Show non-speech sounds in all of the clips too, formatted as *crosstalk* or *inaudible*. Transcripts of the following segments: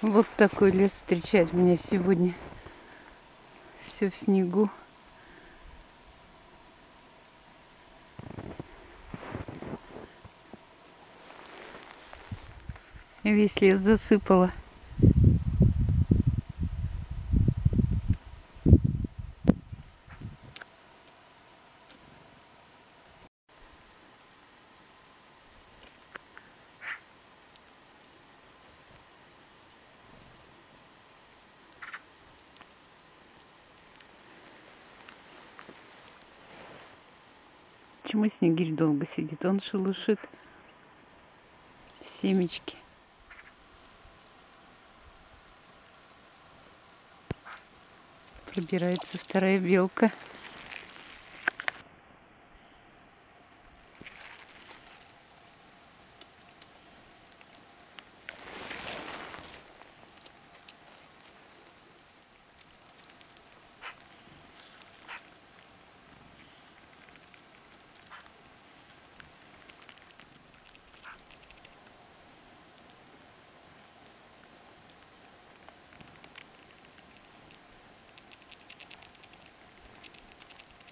*laughs* Вот такой лес встречает меня сегодня. Все в снегу. Весь лес засыпало. Почему снегирь долго сидит? Он шелушит семечки. Пробирается вторая белка.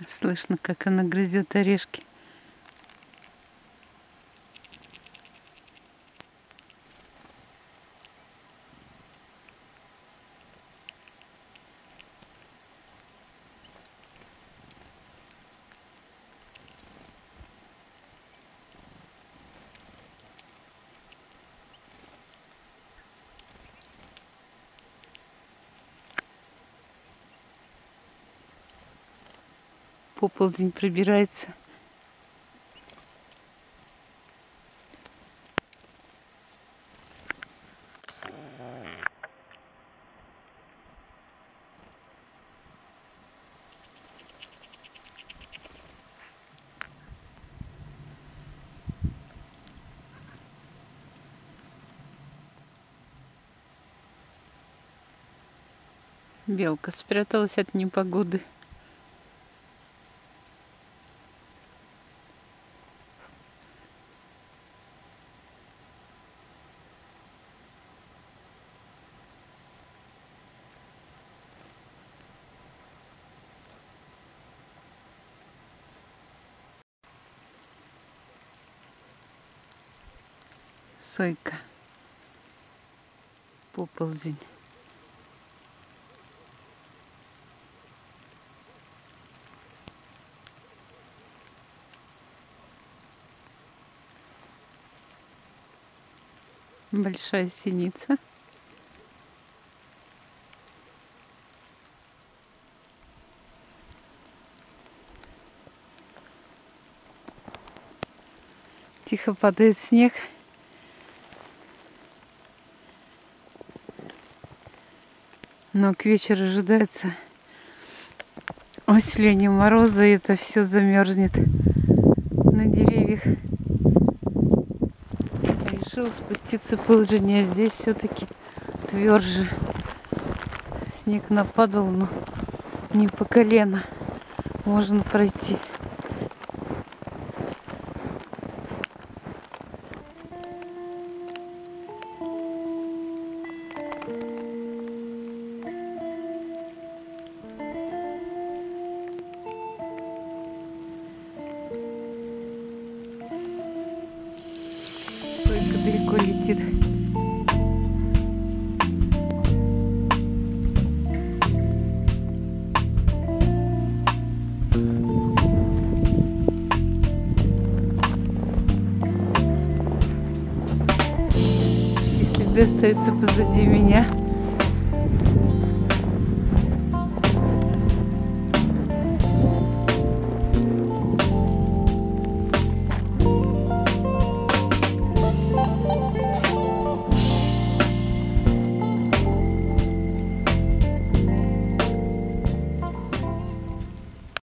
Слышно, как она грызет орешки. Поползень пробирается. Белка спряталась от непогоды. Сойка. Поползень. Большая синица. Тихо падает снег. Но к вечеру ожидается усиление мороза, и это все замерзнет на деревьях. Решил спуститься по лыжине, а здесь все-таки тверже. Снег нападал, но не по колено. Можно пройти. Летит. Следы остаются позади меня.